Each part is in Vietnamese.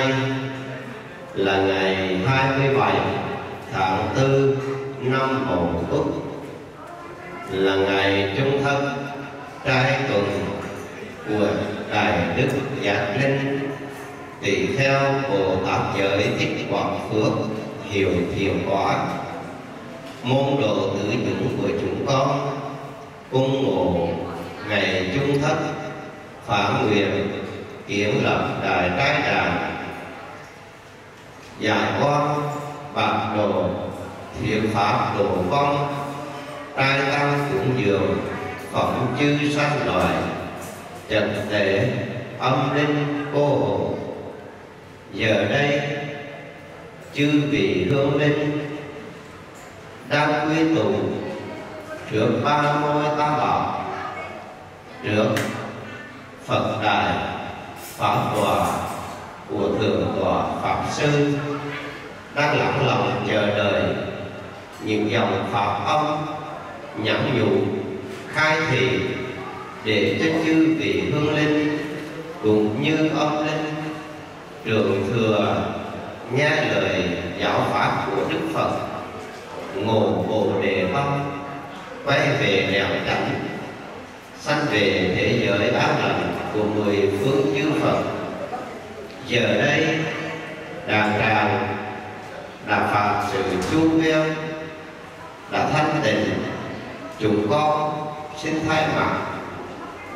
nay là ngày 27 tháng 4 năm Mậu Quốc là ngày trung thân trai tuần của đại đức giác linh. Tùy theo bồ tát giới thích quảng phước hiểu thiền quả, môn đồ tử dũng của chúng con, cung ngộ ngày trung thất, phá nguyện kiến lập đại trái tràng giải quan bạc đồ, thiện pháp độ vong, trai tăng cũng dường, phẩm chư sanh loài trật tệ âm linh cô hộ giờ đây, chư vị hương linh đang quy tụ trước ba ngôi tam bảo trước phật đài pháp tòa của thượng tọa pháp sư, đang lặng lòng chờ đợi những dòng pháp âm nhắn nhủ, khai thị để cho chư vị hương linh cũng như âm linh. Trường thừa nghe lời giáo pháp của đức phật ngộ bồ đề tâm quay về đèo chánh, sanh về thế giới an lành của mười phương chư phật giờ đây, đàn tràng đã phạt sự chu viên đã thanh tịnh. Chúng con xin thay mặt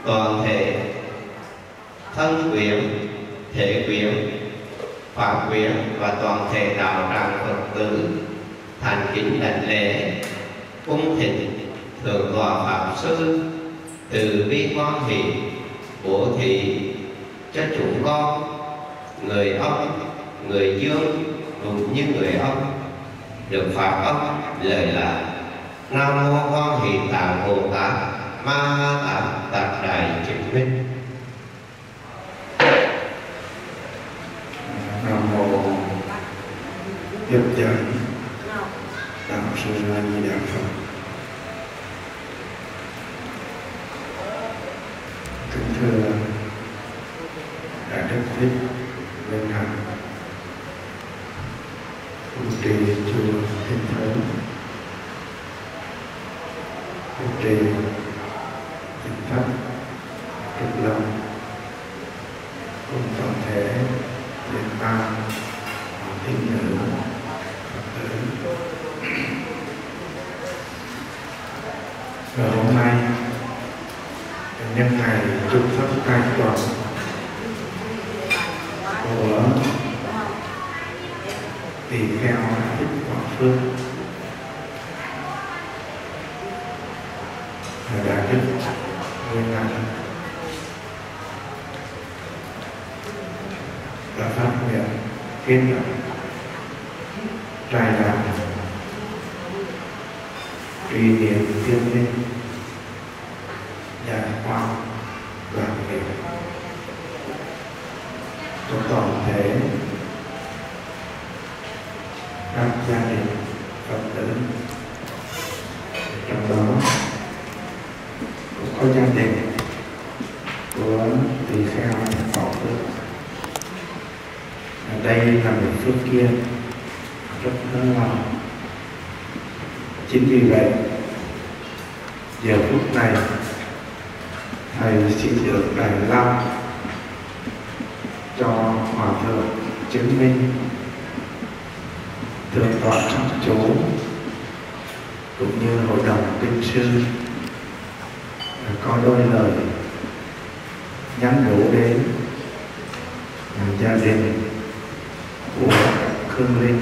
toàn thể thân quyến, thể quyến phạm quyến và toàn thể đạo tràng phật tử thành kính đảnh lễ, cung thịnh thượng tòa pháp sư từ bi quan hỷ bổ thị cho chúng con người âm người dương cũng như người âm được pháp âm lời là nam mô quan hỷ tạng bồ tát ma tạng tạc đại chứng minh. Nam mô tiếp dẫn đạo sư a di đà phật kính thưa đại đức thích minh hạnh trụ trì chùa thiên thới trụ trì chính pháp cực long cùng toàn thể việt nam tín nữ phật tử và hôm nay nhân ngày trung thất khai tuần của tỳ kheo thích quảng và đại đức nguyên anh đã phát nguyện kiên lập trai đàn truy niệm tiên linh giải quang đoàn nghiệp cho toàn thể các gia đình phật tử trong đó cũng có gia đình của tỳ kheo phổ phước đây là một phước kia. Rất lớn lao chính vì vậy, giờ phút này, thầy xin được đài lao cho hòa thượng chứng minh thượng tọa trong chỗ, cũng như hội đồng kinh sư có đôi lời nhắn nhủ đến gia đình của Khương Linh.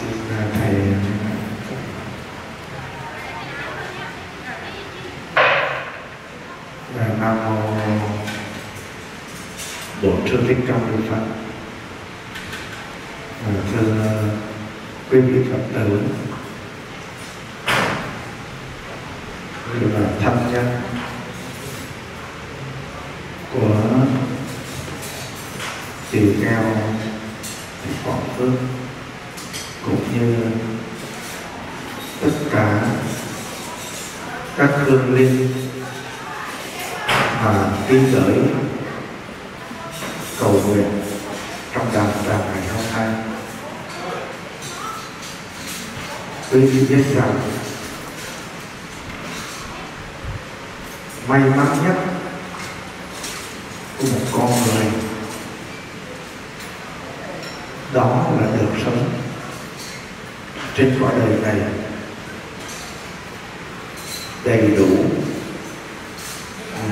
Xin thầy. Và nam mô bổn sư thích ca mâu ni phật và thưa quý vị phật tử như là thân nhân của tỳ kheo quảng phước cũng như tất cả các hương linh và tin gửi cầu nguyện trong đàn đàn ngày hôm nay. Tôi vị biết rằng, may mắn nhất của một con người đó là được sống trên cõi đời này đầy đủ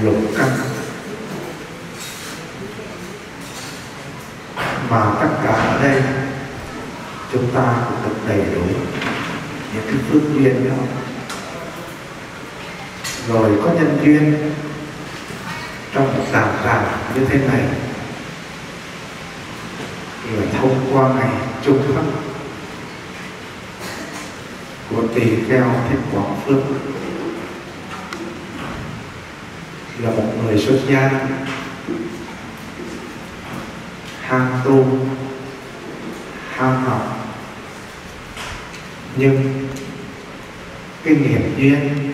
lục căn. Mà tất cả ở đây, chúng ta cũng được đầy đủ những cái phước duyên đó. Rồi có nhân duyên trong một đàn tràng như thế này. Là thông qua ngày chung thất, của tỳ kheo thích quảng phước là một người xuất gia. Ham tu, ham học. Nhưng cái nghiệp duyên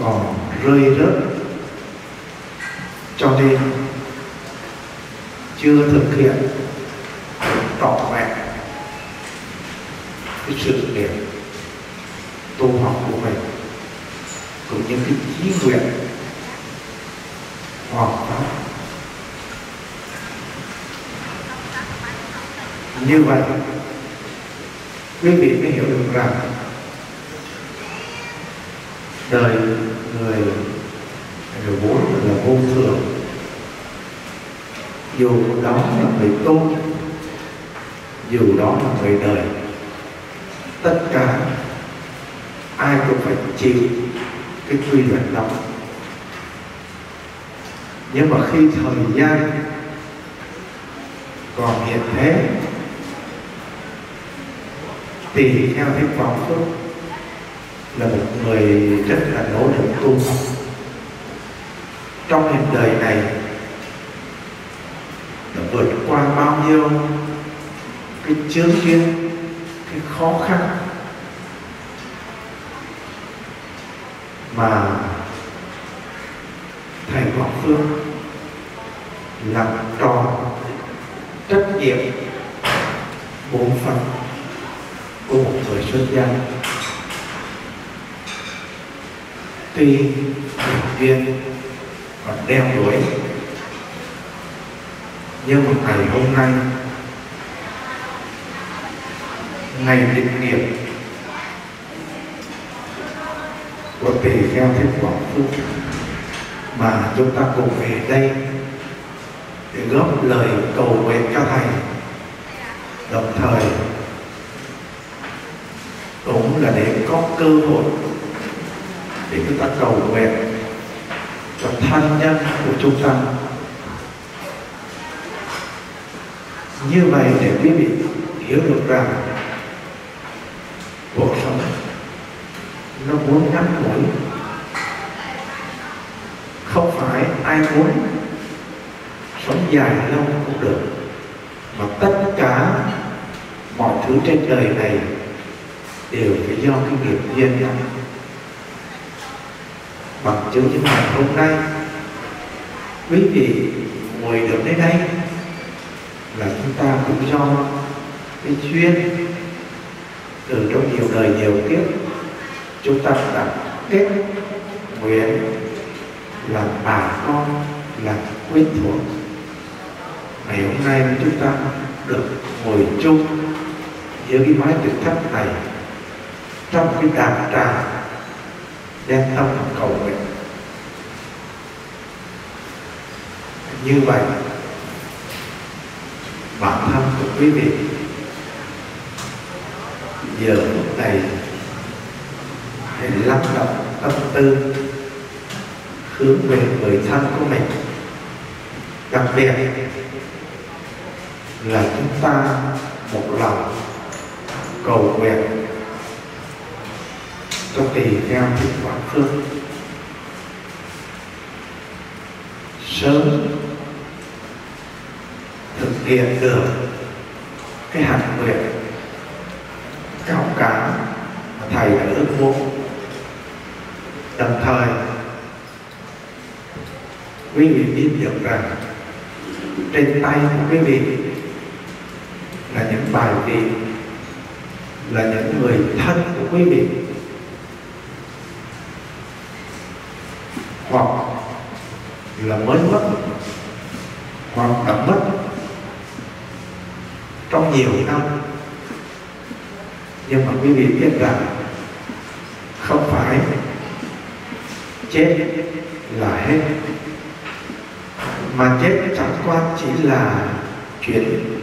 còn rơi rớt cho nên chưa thực hiện trọn vẹn cái sự nghiệp tu học của mình cũng như cái chí nguyện hoàn pháp như vậy, quý vị mới hiểu được rằng đời người người vốn là vô thường. Dù đó là người tốt dù đó là người đời, tất cả ai cũng phải chịu cái quy luật đó. Nhưng mà khi thời gian còn hiện thế tìm theo cái quán phước là một người rất là nỗ lực tu học. Trong hiện đời này đã vượt qua bao nhiêu cái chướng duyên cái khó khăn. Mà thầy Quảng Phương làm tròn trách nhiệm bổn phận của một người xuất gia tuy viên còn đeo đuổi nhưng một ngày hôm nay ngày định nghiệp của tỳ kheo thiết quảng phúc, mà chúng ta cùng về đây để góp lời cầu nguyện cho thầy. Đồng thời cũng là để có cơ hội để chúng ta cầu nguyện cho thân nhân của chúng ta. Như vậy để quý vị hiểu được rằng cuộc sống nó muốn ngắn ngủi. Không phải ai muốn sống dài lâu cũng được, mà tất cả mọi thứ trên đời này đều phải do cái nghiệp duyên đó. Bằng chứng như ngày hôm nay, quý vị ngồi được đến đây là chúng ta cũng do cái duyên từ trong nhiều đời nhiều kiếp, chúng ta đã kết nguyện làm bà con làm quyến thuộc. Ngày hôm nay chúng ta được ngồi chung dưới cái mái tuyệt thất này trong cái đàn trà đem tâm cầu nguyện. Như vậy, bản thân của quý vị, giờ lúc này hãy lắng động tâm tư, hướng về người thân của mình. Đặc biệt là chúng ta một lòng cầu nguyện cho tùy theo những quả phước sớm thực hiện được cái hạt nguyện cao cả mà thầy đã ước muốn. Đồng thời, quý vị biết được rằng trên tay của quý vị là những bài vị là những người thân của quý vị hoặc là mới mất hoặc đã mất trong nhiều năm. Nhưng mà quý vị biết rằng không phải chết là hết, mà chết chẳng qua chỉ là chuyện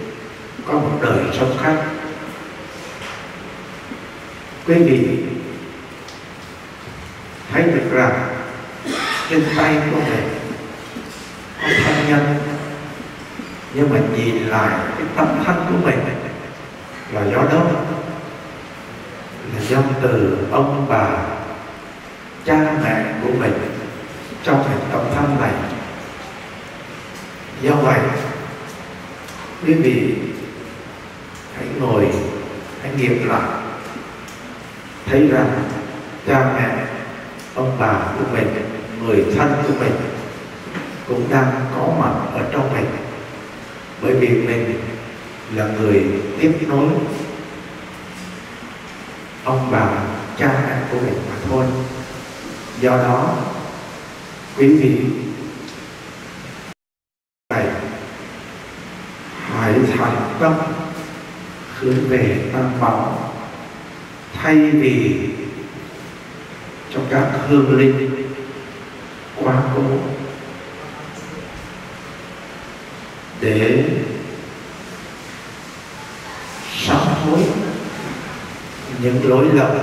có một đời sống khác. Quý vị thấy được rằng trên tay của mình có thân nhân. Nhưng mà nhìn lại cái tâm thân của mình là do đâu là do từ ông bà, cha mẹ của mình trong cái tâm thân này. Do vậy, quý vị hãy ngồi, hãy nghiệm lại, thấy rằng cha mẹ, ông bà của mình, người thân của mình cũng đang có mặt ở trong mình bởi vì mình là người tiếp nối. Ông bà, cha mẹ của mình mà thôi. Do đó, quý vị này, hãy thành tâm hướng về tam bảo thay vì cho các hương linh quá cố để sám hối những lỗi lầm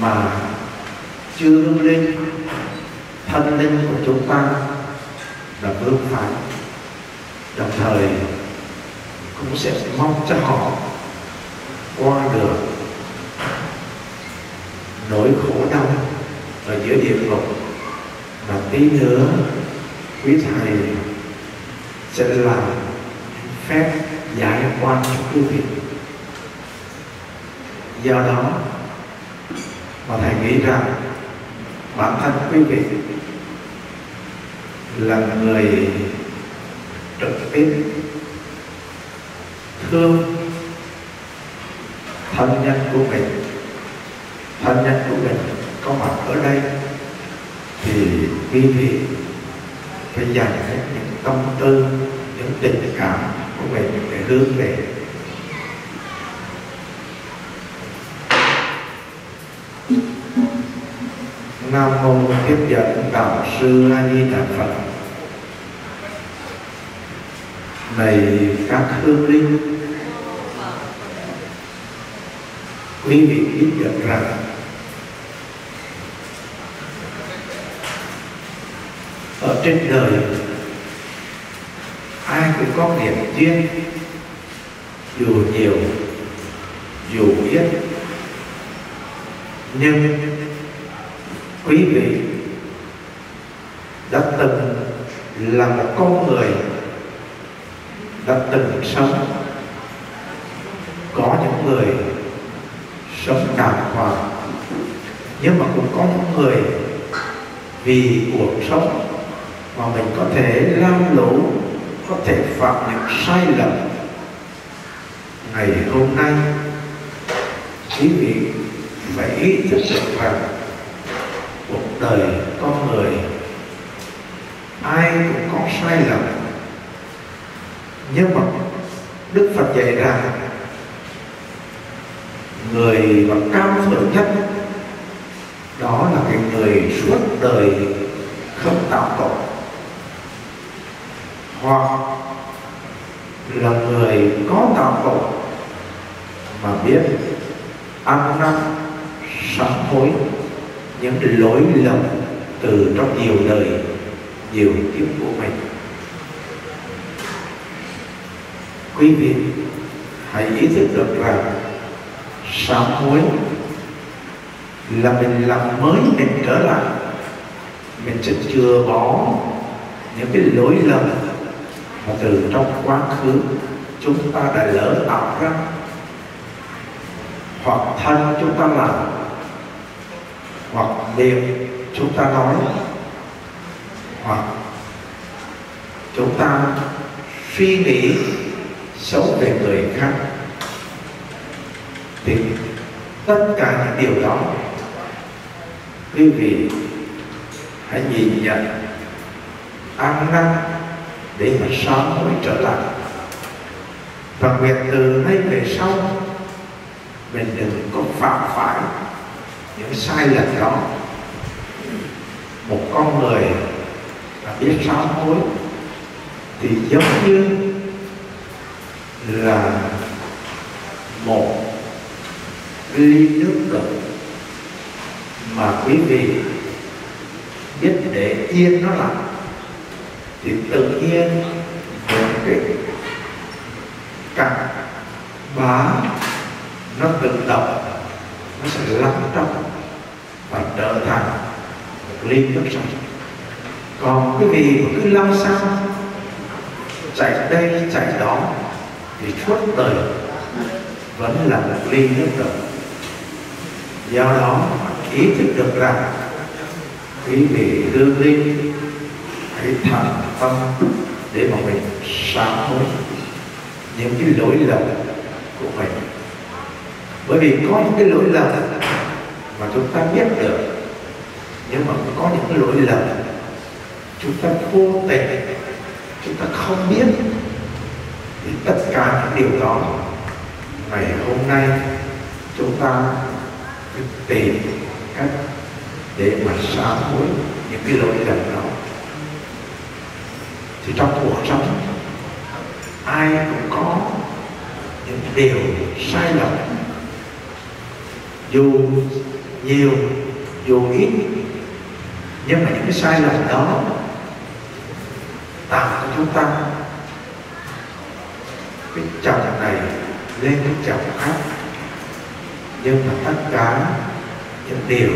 mà chưa linh thân linh của chúng ta là vướng phải. Đồng thời cũng sẽ mong cho họ qua được nỗi khổ đau ở giữa địa ngục. Và tí nữa, quý thầy sẽ làm phép giải quan cho quý vị. Do đó, mà thầy nghĩ rằng bản thân quý vị là người trực tiếp thương thân nhân của mình, thân nhân của mình có mặt ở đây, thì quý vị phải dành hết những tâm tư những tình cảm của mình để hướng về Nam mô tiếp dẫn đạo sư A Di Đà Phật. Này các hương linh, quý vị biết được rằng ở trên đời ai cũng có nghiệp duyên dù nhiều, dù ít. Nhưng quý vị, đã từng là một con người, đã từng sống, có những người sống đàng hoàng, nhưng mà cũng có những người vì cuộc sống mà mình có thể lao lũ có thể phạm những sai lầm. Ngày hôm nay quý vị phải ý thức được rằng cuộc đời con người, ai cũng có sai lầm. Nhưng mà đức phật dạy rằng người mà cao thượng nhất, đó là cái người suốt đời không tạo tội hoặc là người có đạo tội mà biết ăn năn, sám hối những lỗi lầm từ trong nhiều đời, nhiều kiếp của mình. Quý vị hãy ý thức được rằng sám hối là mình làm mới mình trở lại. Mình sẽ chưa bỏ những cái lỗi lầm và từ trong quá khứ, chúng ta đã lỡ tạo ra hoặc thân chúng ta làm, hoặc miệng chúng ta nói, hoặc chúng ta suy nghĩ xấu về người khác. Thì tất cả những điều đó, quý vị hãy nhìn nhận ăn năn để mà sám hối trở lại và nguyện từ nay về sau, mình đừng có phạm phải những sai lầm đó. Một con người mà biết sám hối thì giống như là một ly nước đựng mà quý vị biết để yên nó lại thì tự nhiên những cái cặp bá nó tự động, nó sẽ lắng trong và trở thành một ly nước sạch. Còn cái gì mà cứ lao sao chạy đây, chạy đó, thì suốt đời vẫn là một ly nước đậm do đó, ý thức được rằng quý vị hương linh cái thành tâm để mà mình sám hối những cái lỗi lầm của mình. Bởi vì có những cái lỗi lầm mà chúng ta biết được, nhưng mà có những cái lỗi lầm chúng ta vô tình chúng ta không biết thì tất cả những điều đó, ngày hôm nay chúng ta tìm cách để mà sám hối những cái lỗi lầm đó thì trong cuộc sống, ai cũng có những điều sai lầm. Dù nhiều, dù ít, nhưng mà những cái sai lầm đó tạo cho chúng ta cái chồng này lên cái chồng khác. Nhưng mà tất cả những điều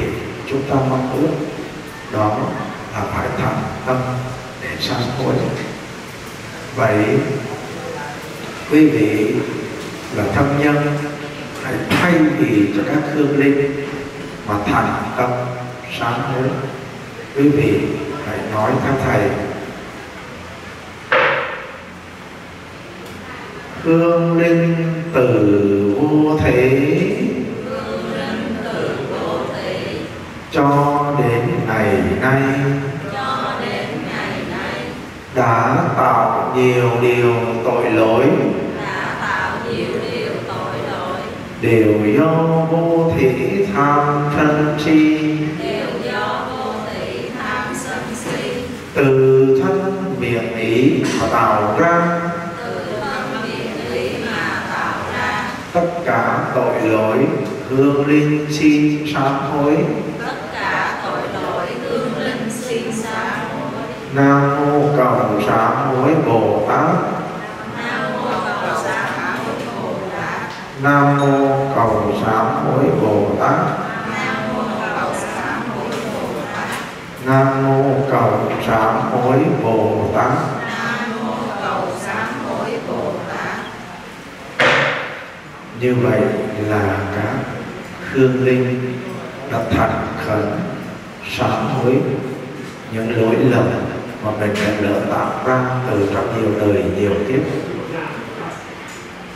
chúng ta mong ước đó là phải thành tâm để sám hối. Vậy quý vị là thân nhân hãy thay vì cho các hương linh mà thành tâm sám hối. Quý vị hãy nói theo thầy. Hương linh từ vô thể cho đến ngày nay đã tạo nhiều điều tội lỗi. Đã tạo nhiều điều tội lỗi. Đều do vô thị tham sân si. Đều do vô thị tham sân si. Từ thân miệng ý mà tạo ra. Từ thân miệng ý mà tạo ra. Tất cả tội lỗi hương linh xin sám hối tất cả tội lỗi hương linh xin sám hối nam mô cầu xã hối bồ tát. Nam mô cầu xã hối bồ tát. Nam mô cầu xã hối bồ tát. Nam mô cầu bồ tát hối bồ tát như vậy là các hương linh đã thành khẩn sám hối những lỗi lầm mà mình đã lỡ tạo ra từ trong nhiều đời nhiều kiếp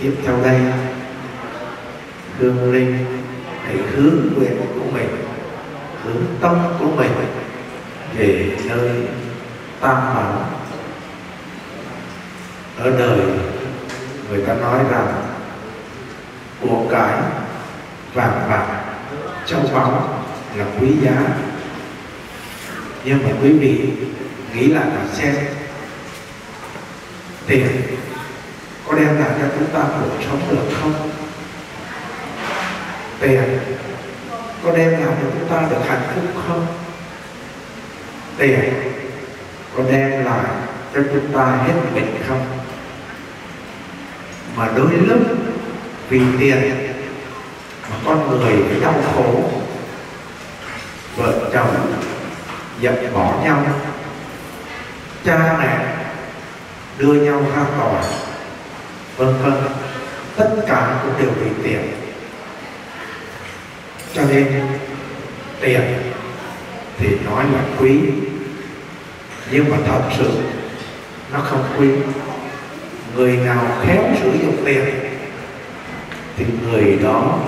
tiếp theo đây, hương linh hãy hướng nguyện của mình, hướng tâm của mình về nơi tam bảo ở đời, người ta nói rằng của cái vàng bạc, châu báu là quý giá. Nhưng mà quý vị nghĩ lại là xem. Tiền có đem lại cho chúng ta cuộc sống được không? Tiền à, có đem lại cho chúng ta được hạnh phúc không? Tiền à, có đem lại cho chúng ta hết mình không? Mà đôi lúc, vì tiền mà con người phải đau khổ, vợ chồng dập bỏ nhau cha mẹ đưa nhau ra tòa vân vân. Tất cả cũng đều vì tiền. Cho nên, tiền thì nói là quý. Nhưng mà thật sự, nó không quý. Người nào khéo sử dụng tiền, thì người đó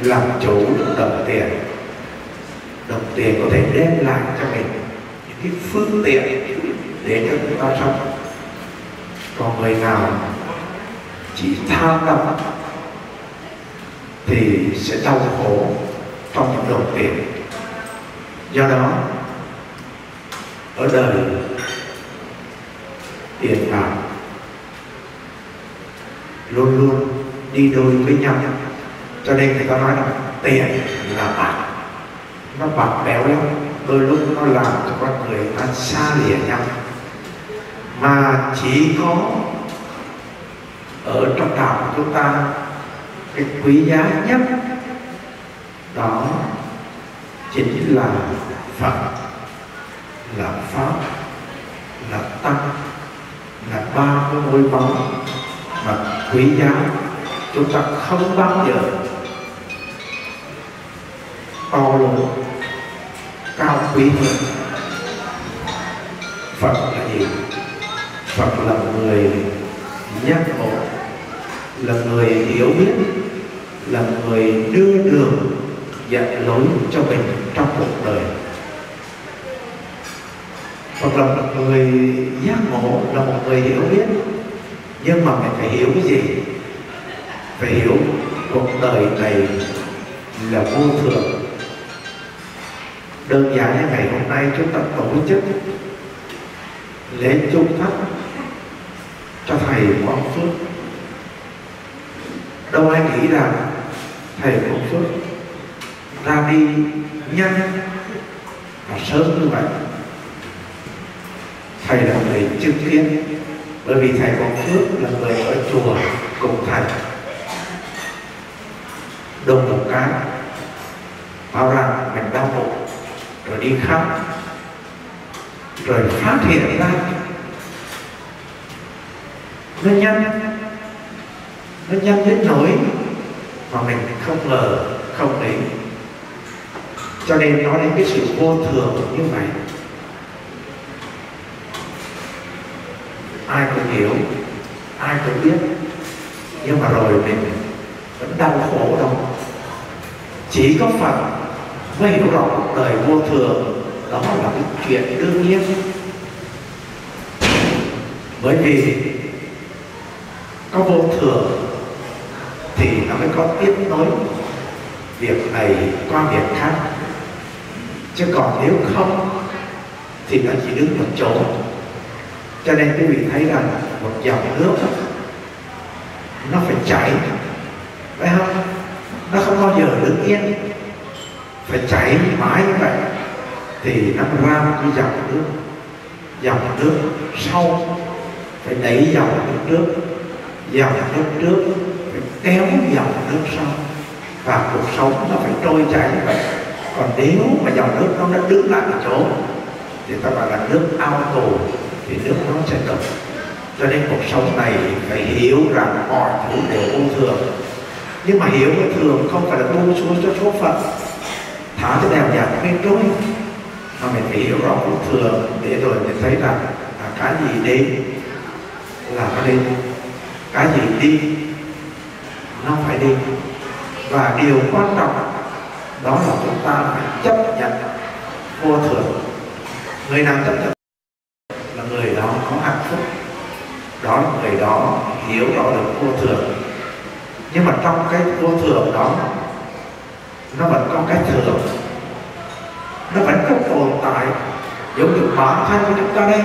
làm chủ đồng tiền. Đồng tiền có thể đem lại cho mình cái phương tiện để cho chúng ta sống. Còn người nào chỉ tham lam thì sẽ đau khổ trong những đồng tiền. Do đó, ở đời, tiền bạc luôn luôn đi đôi với nhau. Cho nên thì ta nói là tiền là bạc, nó bạc béo lắm đôi lúc nó làm cho con người ta xa lìa nhau. Mà chỉ có ở trong đạo của chúng ta, cái quý giá nhất đó chính là Phật, là Pháp, là Tăng, là ba cái ngôi báu mà quý giá chúng ta không bao giờ to lớn cao quý hơn. Phật là gì? Phật là người giác ngộ là người hiểu biết, là người đưa đường, dạy lối cho mình trong cuộc đời. Phật là một người giác ngộ là một người hiểu biết. Nhưng mà mình phải hiểu cái gì? Phải hiểu cuộc đời này là vô thường đơn giản như ngày hôm nay chúng ta tổ chức lễ chung thắp cho thầy Quang Phước. Đâu ai nghĩ rằng thầy Quang Phước ra đi nhanh và sớm như vậy? Thầy là người chứng kiến, bởi vì thầy Quang Phước là người ở chùa cùng thầy. Đồng một cái, bảo rằng mình đau bụng rồi đi khám rồi phát hiện ra nguyên nhân, nguyên nhân đến nỗi mà mình không ngờ không đến cho nên nói đến cái sự vô thường như vậy ai cũng hiểu ai cũng biết. Nhưng mà rồi mình vẫn đau khổ đâu. Chỉ có phật mới hiểu rõ cuộc đời vô thường, đó là cái chuyện đương nhiên. Bởi vì có vô thường thì nó mới có tiếp nối việc này qua việc khác. Chứ còn nếu không thì nó chỉ đứng một chỗ. Cho nên quý vị thấy rằng một dòng nước nó phải chảy, phải không? Nó không bao giờ đứng yên phải chảy mãi như vậy. Thì nó ra một cái dòng nước dòng nước sau phải đẩy dòng nước trước dòng nước trước phải kéo dòng nước sau và cuộc sống nó phải trôi chảy như vậy. Còn nếu mà dòng nước nó đã đứng lại ở chỗ, thì ta gọi là nước ao tù thì nước nó sẽ cực cho nên cuộc sống này phải hiểu rằng mọi thứ đều vô thường. Nhưng mà hiểu cái thường không phải là buông xuống cho số phận thả cái đèo dạt bên trôi mà mình phải hiểu rõ cũng thường để rồi mình thấy rằng là cái gì đến là nó đi. Cái gì đi, nó phải đi. Và điều quan trọng, đó là chúng ta phải chấp nhận vô thường. Người nào chấp nhận là người đó có hạnh phúc. Đó là người đó hiểu rõ được vô thường. Nhưng mà trong cái vô thường đó nó vẫn có cái thường nó vẫn có tồn tại. Giống như bản thân của chúng ta đây.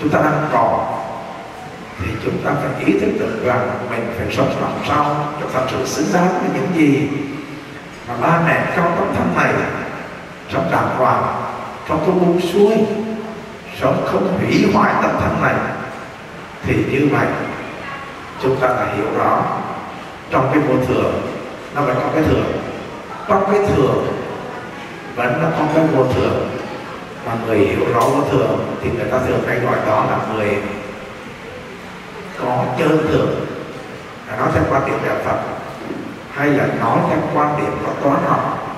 Chúng ta đang còn. Thì chúng ta phải ý thức được rằng mình phải sống làm sao cho thật sự xứng đáng với những gì mà ba mẹ trong tấm thân này sống đàng hoàng sống có buông xuôi sống không hủy hoại tấm thân này. Thì như vậy, chúng ta đã hiểu rõ trong cái vô thường nó vẫn có cái thường trong cái thường vẫn là có cái vô thường mà người hiểu rõ vô thường thì người ta thường hay gọi đó là người có chân thường là nói theo quan điểm đạo Phật, hay là nói theo quan điểm của toán học,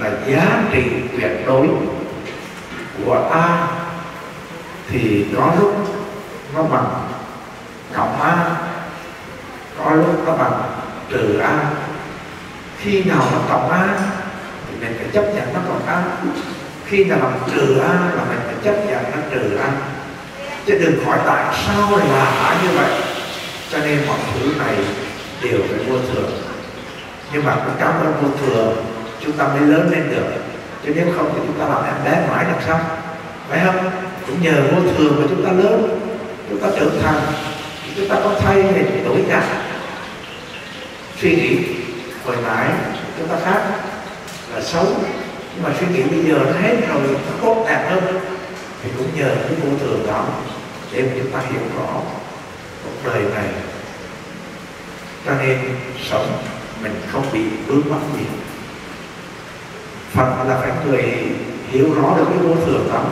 là giá trị tuyệt đối của A thì có lúc nó bằng cộng A, có lúc nó bằng trừ A khi nào nó cộng A thì mình phải chấp nhận nó cộng A khi nào bằng trừ A là mình phải chấp nhận nó trừ A chứ đừng hỏi tại sao lại là như vậy. Cho nên mọi thứ này đều phải vô thường. Nhưng mà cũng cảm ơn vô thường, chúng ta mới lớn lên được. Chứ nếu không thì chúng ta làm em bé mãi làm sao? Phải không? Cũng nhờ vô thường mà chúng ta lớn, chúng ta trưởng thành. Chúng ta có thay hình đổi nhạc suy nghĩ hồi nãy chúng ta khác là xấu. Nhưng mà suy nghĩ bây giờ nó hết rồi, nó tốt đẹp hơn. Thì cũng nhờ cái vô thường đó để mà chúng ta hiểu rõ cuộc đời này. Cho nên sống mình không bị vướng mắc gì. Phần là phải người hiểu rõ được cái vô thường đó.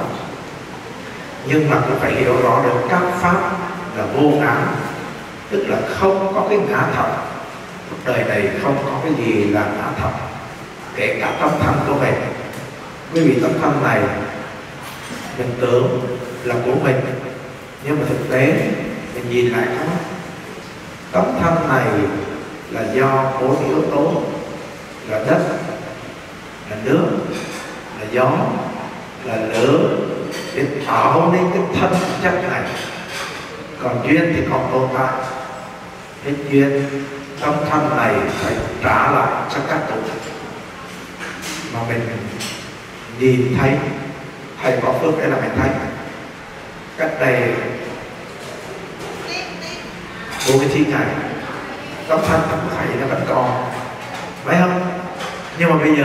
Nhưng mà cũng phải hiểu rõ được các pháp là vô ngã, tức là không có cái ngã thật đời này không có cái gì là đã thật, kể cả tâm thân của mình. Quý vị tâm thân này, mình tưởng là của mình, nhưng mà thực tế mình nhìn lại nó. Tấm thân này là do bốn yếu tố, là đất, là nước, là gió, là lửa để tạo nên cái thân chất này. Còn duyên thì còn tồn tại. Hết duyên tấm thân này phải trả lại cho các tục mà mình nhìn thấy, thầy có phước để là mình thấy cách đây bốn cái chín ngày tấm thân của thầy nó vẫn còn. Phải không? Nhưng mà bây giờ,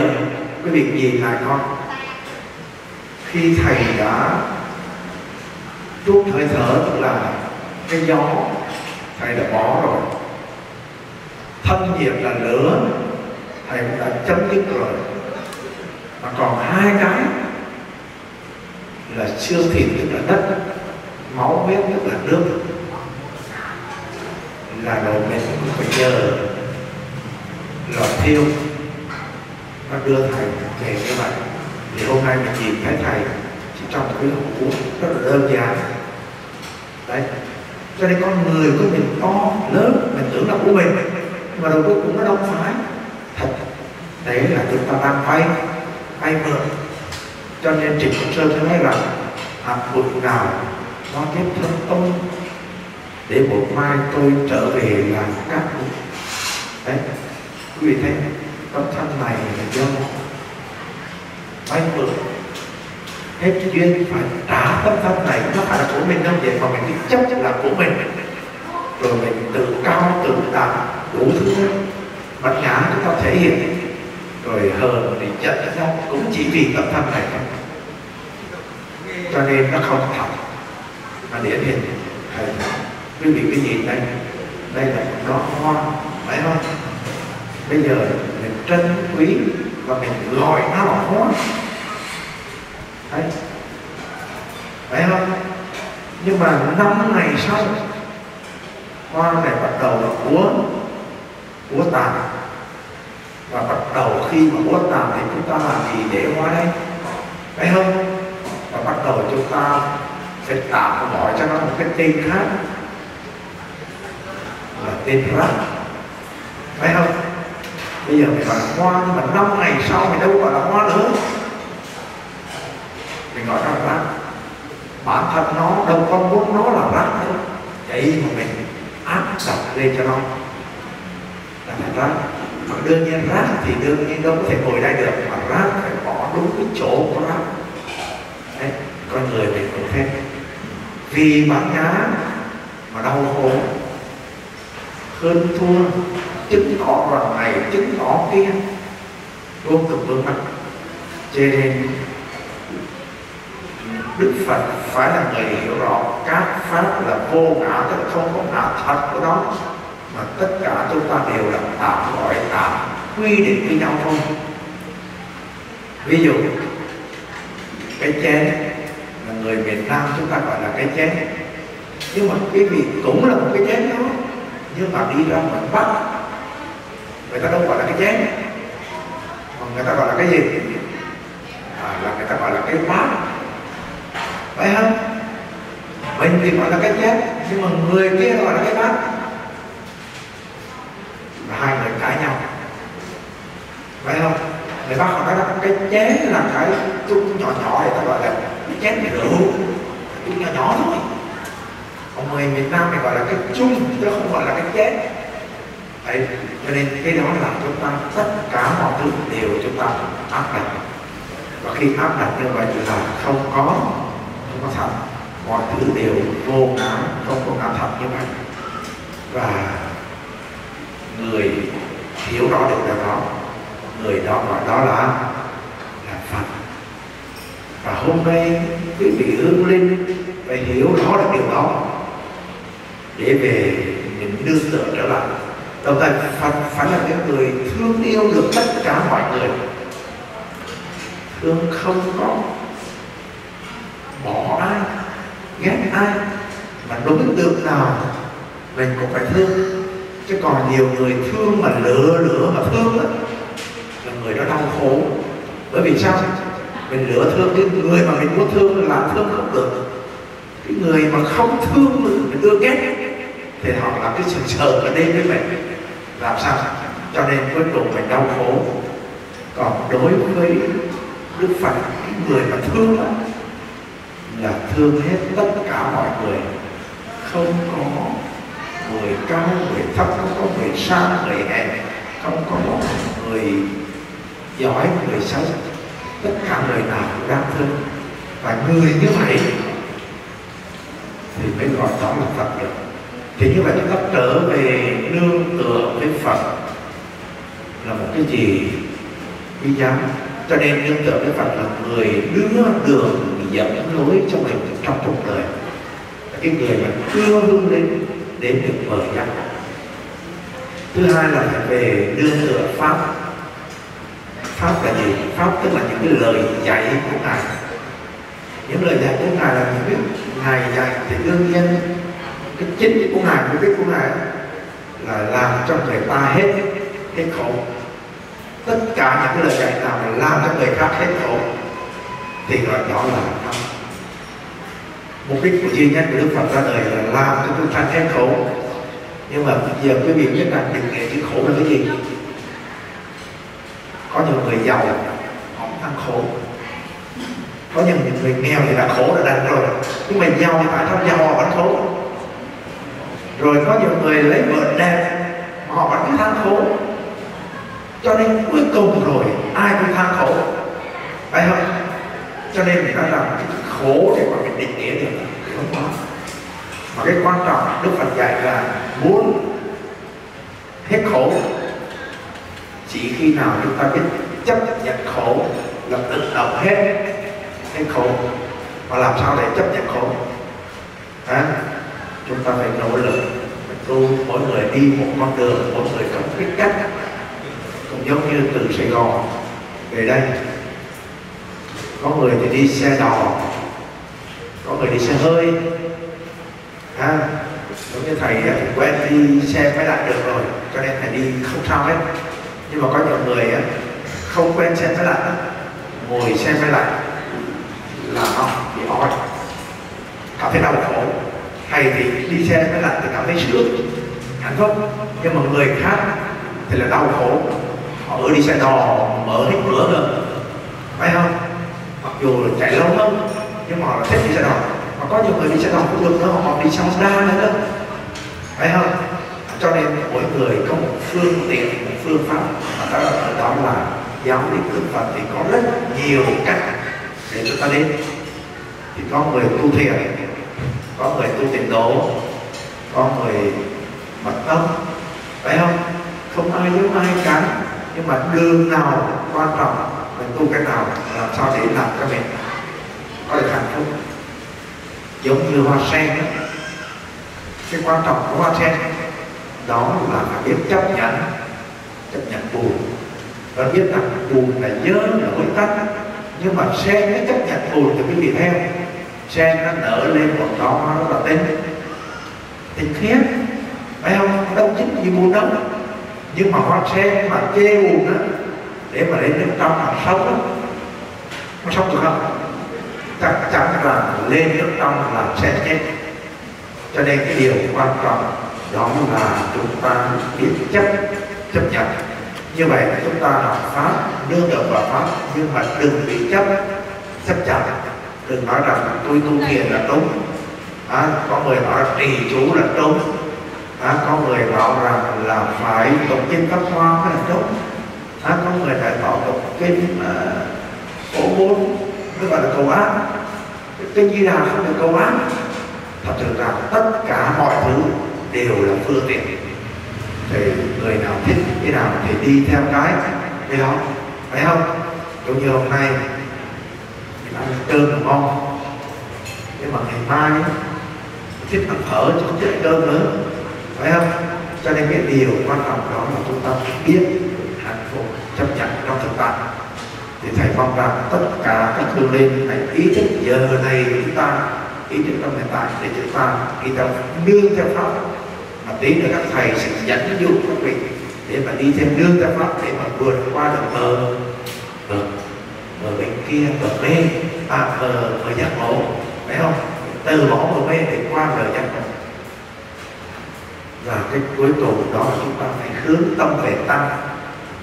quý vị nhìn lại con khi thầy đã rút hơi thở, tức là cái gió, thầy đã bỏ rồi thân nhiệt là lửa, thầy cũng đã chấm dứt rồi. Mà còn hai cái là xương thịt tức là đất, máu huyết, tức là nước. Là đồ mình cũng phải nhờ lò thiêu. Nó đưa thầy về như vậy. Thì hôm nay mình nhìn thấy thầy chỉ trong một cái cuốn rất là đơn giản. Đấy. Cho nên con người của mình to, lớn, mình tưởng là của mình mà rồi cuối cùng nó đâu phải thật, đấy là chúng ta đang vay vay mượn cho nên trịnh công sơn hai rằng hạt bụi nào nó tiếp thân tôi để một mai tôi trở về là các bụi đấy, quý vị thấy tấm thân này là do vay mượn hết duyên phải trả tấm thân này, nó phải là của mình đâu, vậy mà mình đi chấp là của mình rồi mình tự cao tự tạo đủ thứ bật nhã chúng ta thể hiện. Rồi hờn thì giận ra cũng chỉ vì tâm thân này thôi. Cho nên nó không thật. Mà điển hình, thầy, quý vị cái gì đây. Đây là một đóa hoa, phải không? Bây giờ mình trân quý và mình gọi nó là hoa. Đấy. Phải không? Nhưng mà năm ngày sau hoa này bắt đầu là úa úa tàn. Và bắt đầu khi mà úa tàn thì chúng ta làm gì để hoa đây? Phải không? Và bắt đầu chúng ta phải tạo gọi cho nó một cái tên khác. Là tên rác phải không? Bây giờ mình gọi là hoa, nhưng mà năm ngày sau mình đâu gọi là hoa nữa. Mình gọi nó là rác bản thân nó, đâu có muốn nó là rác nữa. Vậy mà mình áp sập lên cho nó. Là phải rác. Mà đương nhiên rác thì đương nhiên đâu có thể ngồi đây được, mà rác phải bỏ đúng cái chỗ của rác đấy, con người mình cũng thế. Vì bản ngã mà đau khổ, hơn thua, chứng tỏ rằng này, chứng tỏ kia. Vô cùng vương mắc. Cho nên Đức Phật phải là người hiểu rõ các pháp là vô ngã tức không có ngã thật của nó. Mà tất cả chúng ta đều là tạm gọi tạm quy định với nhau thôi. Ví dụ cái chén là người miền Nam chúng ta gọi là cái chén. Nhưng mà cái vị cũng là một cái chén đó nhưng mà đi ra ngoài Bắc người ta đâu gọi là cái chén. Mà người ta gọi là cái gì? À, là người ta gọi là cái bát phải không? Mình thì gọi là cái chén nhưng mà người kia gọi là cái bát và hai người cãi nhau. Phải không? Người ta gọi là cái chén là cái chung nhỏ nhỏ để ta gọi là cái chén rượu chung nhỏ nhỏ thôi. Còn người miền Nam thì gọi là cái chung chứ không gọi là cái chén Đấy, cho nên cái đó là chúng ta tất cả mọi thứ đều chúng ta áp đặt. Và khi áp đặt như vậy là không có có thật, mọi thứ đều vô ngã không có ngã thật như vậy. Và người hiểu rõ được điều đó. Người đó gọi đó là là Phật. Và hôm nay quý vị hương linh phải hiểu rõ được điều đó. Để về những nương tựa trở lại. Đồng thời Phật phải là cái người thương yêu được tất cả mọi người. Thương không có bỏ ai ghét ai mà đối tượng nào mình cũng phải thương. Chứ còn nhiều người thương mà lửa lửa mà thương đó, là người đó đau khổ. Bởi vì sao? Mình lửa thương cái người mà mình muốn thương là thương không được. Cái người mà không thương mình ưa ghét thì họ là cái sự sợ ở đây với mình. Làm sao? Cho nên cuối cùng mình đau khổ. Còn đối với đức phật cái người mà thương đó, là thương hết tất cả mọi người. Không có người cao người thấp không có người xa người hẹp, không có người giỏi người xấu. Tất cả người nào cũng đang thương. Và người như vậy thì mới gọi đó là phật được. Thì như vậy chúng ta trở về nương tựa với phật là một cái gì? Quý giá. Cho nên nương tựa với phật là người đưa đường dẫn lối cho mình trong cuộc đời. Cái người mà chưa hướng lên đến được mở nhắc thứ hai là phải về nương tựa pháp. Pháp là gì? Pháp tức là những cái lời dạy của ngài. Những lời dạy của ngài là những cái ngài dạy thì đương nhiên. Cái chính của ngài, mục đích của ngài là làm cho người ta hết hết khổ. Tất cả những cái lời dạy nào là làm cho người khác hết khổ thì gọi đó là pháp mục đích của duy nhất của đức phật ra đời là làm cho chúng ta thêm khổ. Nhưng mà giờ quý vị biết rằng đừng nghĩ chữ khổ là cái gì? Có nhiều người giàu, họ cũng ăn khổ. Có những người nghèo thì là khổ là đành rồi. Nhưng mà giàu thì tại sao giàu họ vẫn khổ? Rồi có nhiều người lấy vợ đẹp, họ vẫn cứ than khổ. Cho nên cuối cùng rồi, ai cũng than khổ. Phải không? Cho nên người ta rằng cái khổ để mà mình định nghĩa được. Không? Có mà cái quan trọng đức phật dạy là muốn hết khổ chỉ khi nào chúng ta biết chấp nhận khổ là tự động hết hết khổ. Và làm sao để chấp nhận khổ? À, chúng ta phải nỗ lực tu. Mỗi người đi một con đường mỗi người có một cái cách. Cũng giống như từ Sài Gòn về đây có người thì đi xe đò. Có người đi xe hơi. À, giống như thầy à, thì quen đi xe máy lạnh được rồi cho nên thầy đi không sao hết. Nhưng mà có nhiều người à, không quen xe máy lạnh ngồi xe máy lạnh là nó bị ói. Cảm thấy đau khổ. Hay thì đi xe máy lạnh thì cảm thấy sướng hạnh phúc. Nhưng mà người khác thì là đau khổ. Họ ở đi xe đò mở hết cửa rồi, phải không? Mặc dù là chạy lâu hơn nhưng mà họ thích đi xe đò mà có nhiều người đi xe đò cũng được nữa, họ đi xe đa nữa đó. Phải không? Cho nên mỗi người có một phương tiện, một phương pháp mà ta là đó là giáo lý đức phật thì có rất nhiều cách để chúng ta đến. Thì có người tu thiền, có người tu tịnh độ, có người mật tâm phải không? Không ai giống ai cả, nhưng mà đường nào quan trọng tu cái nào làm sao để làm cho mình có được hạnh phúc. Giống như hoa sen đó. cái quan trọng của hoa sen đó là phải biết chấp nhận chấp nhận buồn và biết rằng buồn là nhớ là mới tắt. Nhưng mà sen nó chấp nhận buồn thì quý vị theo sen nó nở lên một đó, nó là tên thì khiết. Phải không? Đâu chính gì buồn đâu. Nhưng mà hoa sen mà chê buồn đó để mà lấy nước trong làm sống đó nó sống được không? Chắc chắn rằng lên nước trong là sẽ chết. Cho nên cái điều quan trọng đó là chúng ta biết chấp chấp nhận. Như vậy chúng ta học pháp nương tựa vào pháp nhưng mà đừng bị chấp chấp chặt đừng nói rằng tôi tu thiền là đúng. À, có người nói là trì chú là đúng. À, có người bảo rằng là phải tụng kinh pháp hoa mới là đúng à, có người lại bảo tụng kinh phổ uh, bốn tức gọi là cầu ác kinh di đà không được cầu ác thật sự rằng tất cả mọi thứ đều là phương tiện. Thì người nào thích cái nào thì đi theo cái cái đó phải không? Cũng như hôm nay mình ăn cơm đúng không nhưng mà ngày mai thích ăn phở chứ không thích ăn cơm nữa. Phải không? Cho nên cái điều quan trọng đó là chúng ta biết hạnh phúc, chấp nhận trong thực tại. Thì thầy mong rằng tất cả các hương linh hãy ý thức giờ này chúng ta, ý thức trong hiện tại để chúng ta đi theo nương theo pháp. Mà tí nữa các thầy sẽ dẫn dụ các vị để mà đi theo nương theo pháp để mà vượt qua được bờ bờ bờ bên kia, bờ mê à bờ bờ giác ngộ. Phải không? Từ bỏ bờ mê để qua bờ giác ngộ. Và cái cuối cùng đó là chúng ta phải hướng tâm về tăng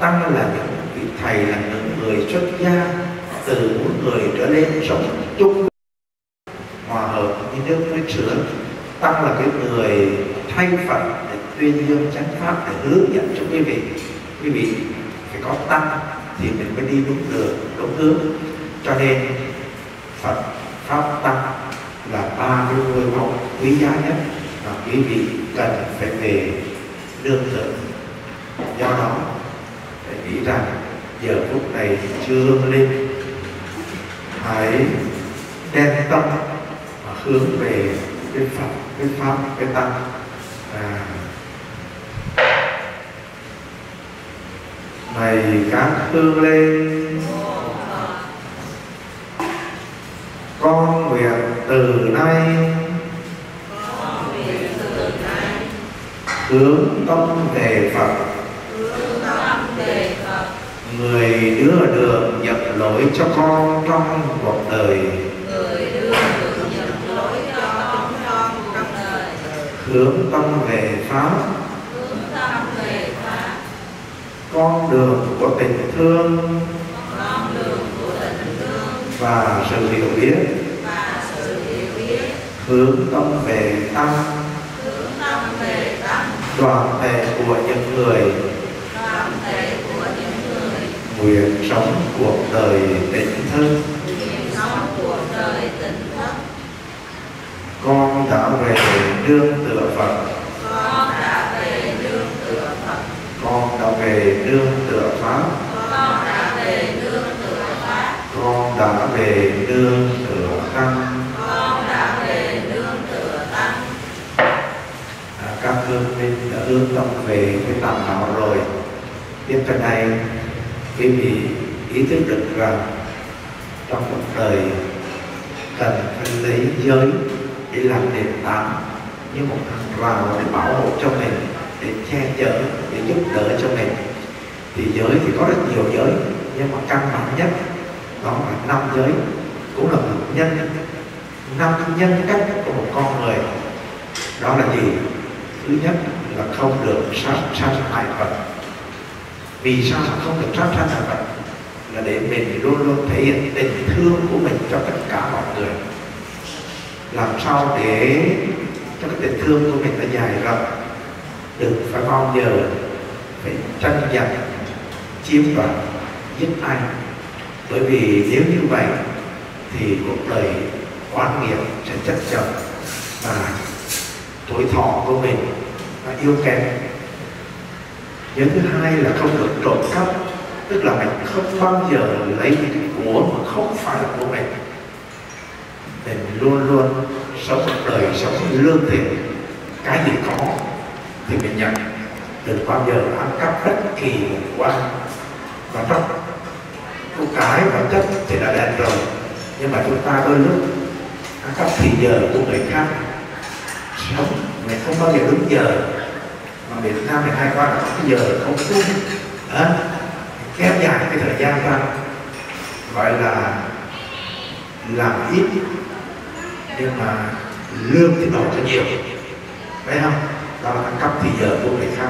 tăng là những vị thầy là những người xuất gia từ mỗi người trở lên sống chung hòa hợp như nước với sữa tăng là cái người thay phật để tuyên dương chánh pháp, để hướng dẫn cho quý vị. Quý vị phải có tăng thì mình mới đi đúng đường, đúng hướng. Cho nên phật pháp tăng là ba cái ngôi mẫu quý giá nhất mà quý vị cần phải về nương tựa do đó phải nghĩ rằng giờ phút này chưa lên. Hãy đem tâm mà hướng về cái Phật, cái Pháp, cái Tăng. À, này các hương lên. Con nguyện từ nay. Hướng tâm về Phật người đưa đường nhận lỗi cho con trong cuộc đời. Hướng tâm về pháp. Con đường của tình thương. Và sự hiểu biết. Hướng tâm về tăng. Đoàn thể của những người nguyện sống cuộc đời tỉnh thức. Con đã về nương tựa Phật. Con đã về nương tựa Phật con đã về nương tựa Pháp. Con đã về nương tựa Pháp con đã về nương tựa Tăng. Con đã về nương tựa Tăng à, các hương linh đã hướng tâm về cái tầm nào rồi. Tiếp theo đây quý vị ý thức được rằng trong cuộc đời cần phải lấy giới để làm nền tảng như một hàng rào để bảo hộ cho mình, để che chở, để giúp đỡ cho mình. Thì giới thì có rất nhiều giới, nhưng mà căn bản nhất đó là năm giới, cũng là một nhân năm nhân cách của một con người, đó là gì? Thứ nhất là không được sát sát hại vật vì sao mà không được sát thân là vậy là để mình luôn luôn thể hiện tình thương của mình cho tất cả mọi người. Làm sao để cho cái tình thương của mình nó dài rộng? Đừng phải bao giờ phải tranh giành, chiếm đoạt, giết ai. Bởi vì nếu như vậy thì cuộc đời oán nghiệp sẽ chất chồng và tuổi thọ của mình nó yếu kém nhớ thứ hai là không được trộm cắp, tức là mình không bao giờ lấy những cái của mà không phải là của mình mình luôn luôn sống một đời sống lương thiện, cái gì có thì mình nhận. Đừng bao giờ ăn cắp bất kỳ của quan và trong của cái vật chất thì đã đẹp rồi, nhưng mà chúng ta đôi lúc ăn cắp thì giờ của người khác. Sống mình không bao giờ đúng giờ mà Việt Nam thì hay qua là cái giờ không đúng à, kéo dài cái thời gian ra gọi là làm ít nhưng mà lương thì đòi cho nhiều. Phải không? Đó là ăn cắp thì giờ của người khác.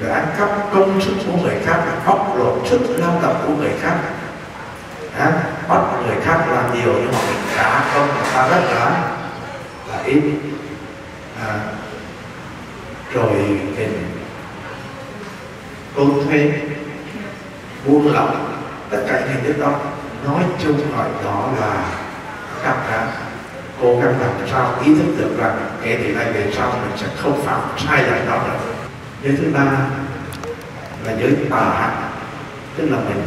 Rồi ăn cắp công sức của người khác là bóc lột sức lao động của người khác. À, bắt người khác làm nhiều nhưng mà mình trả công người ta rất là là ít. À, rồi mình trốn thuế buông lỏng tất cả những thứ đó. Nói chung gọi đó là các cả cố gắng làm sao, ý thức được rằng kể từ nay về sau mình sẽ không phạm sai lầm đó nữa. Giới thứ ba là giới tà tức là mình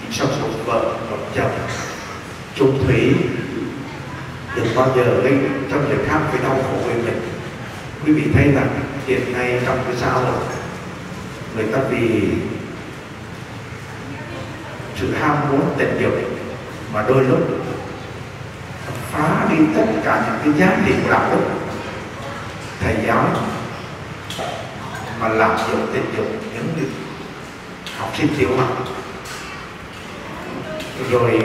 chỉ sống sống vợ, một chồng, chung thủy. Đừng bao giờ gây trong việc khác với đau khổ với mình quý vị thấy rằng hiện nay trong cái xã hội, người ta vì sự ham muốn tình dục mà đôi lúc phá đi tất cả những cái giá trị đạo đức. Thầy giáo mà làm dụng tình dục những học sinh tiểu học, rồi